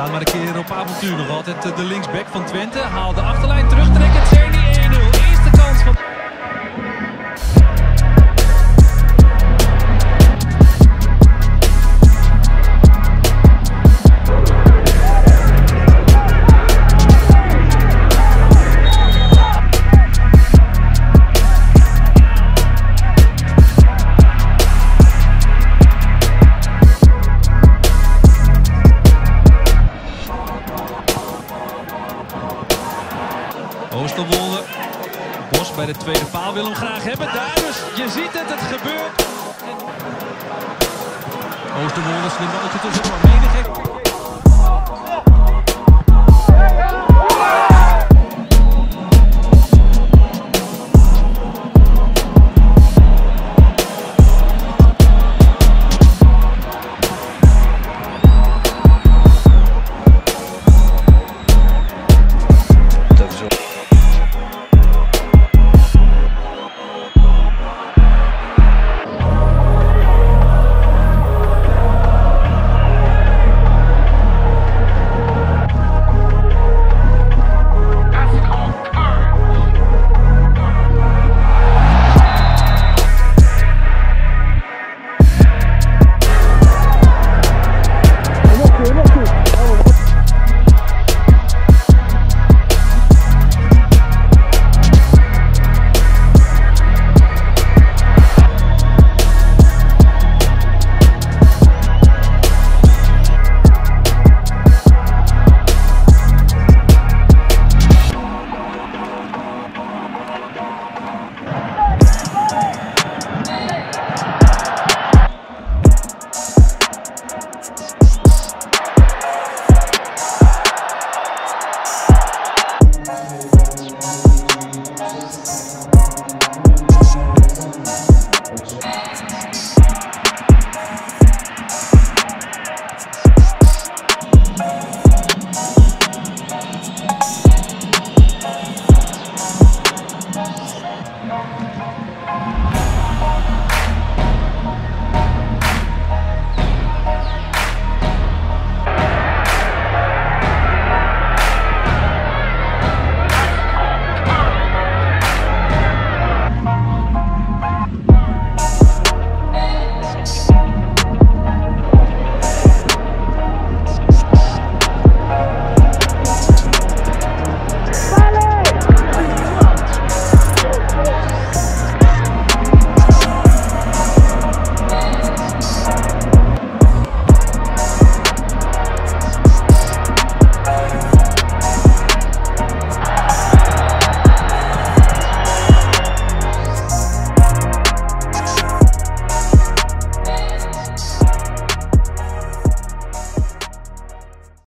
Gaan maar een keer op avontuur. Nog altijd eh, de linksback van Twente. Haal de achterlijn terugtrekken. Bij de tweede paal wil hem graag hebben. Dus, je ziet het, het gebeurt. Oosterwolde slim balletje tussen,